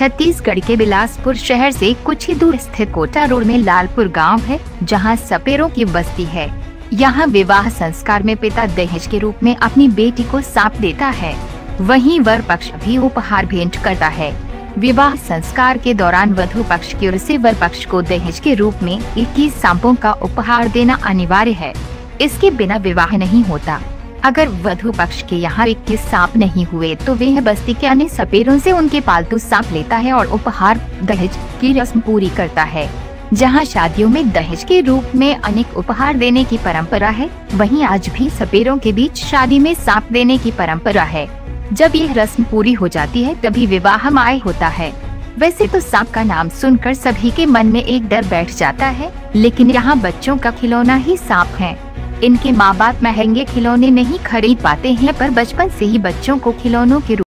छत्तीसगढ़ के बिलासपुर शहर से कुछ ही दूर स्थित कोटा रोड में लालपुर गाँव है, जहाँ सपेरों की बस्ती है। यहाँ विवाह संस्कार में पिता दहेज के रूप में अपनी बेटी को सांप देता है। वहीं वर पक्ष भी उपहार भेंट करता है। विवाह संस्कार के दौरान वधु पक्ष की ओर से वर पक्ष को दहेज के रूप में 21 सांपों का उपहार देना अनिवार्य है। इसके बिना विवाह नहीं होता। अगर वधु पक्ष के यहाँ इक्कीस सांप नहीं हुए तो वह बस्ती के अन्य सपेरों से उनके पालतू सांप लेता है और उपहार, दहेज की रस्म पूरी करता है। जहाँ शादियों में दहेज के रूप में अनेक उपहार देने की परंपरा है, वहीं आज भी सपेरों के बीच शादी में सांप देने की परंपरा है। जब यह रस्म पूरी हो जाती है, तभी विवाह माय होता है। वैसे तो सांप का नाम सुनकर सभी के मन में एक डर बैठ जाता है, लेकिन यहाँ बच्चों का खिलौना ही सांप है। इनके माँ बाप महँगे खिलौने नहीं खरीद पाते हैं, पर बचपन से ही बच्चों को खिलौनों के